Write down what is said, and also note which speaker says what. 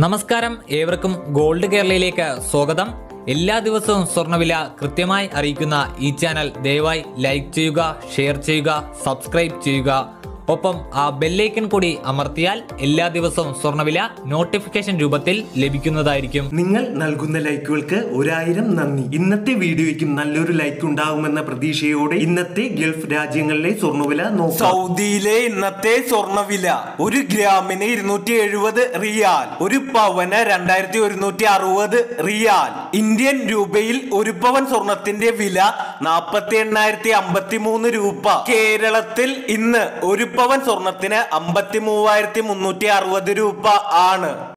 Speaker 1: നമസ്കാരം. ഏവർക്കും ഗോൾഡ് കേരളയിലേക്ക് സ്വാഗതം. എല്ലാ ദിവസവും സ്വർണവില കൃത്യമായി അറിയിക്കുന്ന ഈ ചാനൽ ദയവായി ലൈക്ക് ചെയ്യുക ഷെയർ ചെയ്യുക സബ്സ്ക്രൈബ് ചെയ്യുക. ഒപ്പം ആ ബെല്ലൈക്കൺ കൂടി അമർത്തിയാൽ എല്ലാ ദിവസവും സ്വർണവില നോട്ടിഫിക്കേഷൻ രൂപത്തിൽ ലഭിക്കുന്നതായിരിക്കും.
Speaker 2: നിങ്ങൾ നൽകുന്ന ലൈക്കുകൾക്ക് ഒരായിരം നന്ദി. ഇന്നത്തെ വീഡിയോയ്ക്ക് നല്ലൊരു ലൈക്ക് ഉണ്ടാകുമെന്ന പ്രതീക്ഷയോടെ ഇന്നത്തെ ഗൾഫ് രാജ്യങ്ങളിലെ സ്വർണവില നോക്കാം.
Speaker 3: സൗദിയിലെ ഇന്നത്തെ സ്വർണവില ഒരു ഗ്രാമിന് ഇരുന്നൂറ്റി എഴുപത് റിയാൽ ഒരു പവന് രണ്ടായിരത്തി ഒരുന്നൂറ്റി അറുപത് റിയാൽ. ഇന്ത്യൻ രൂപയിൽ ഒരു പവൻ സ്വർണത്തിന്റെ വില നാപ്പത്തി എണ്ണായിരത്തി അമ്പത്തി മൂന്ന് രൂപ. കേരളത്തിൽ ഇന്ന് ഒരു പവൻ സ്വർണത്തിന് അമ്പത്തി മൂവായിരത്തി മുന്നൂറ്റി അറുപത് രൂപ ആണ്.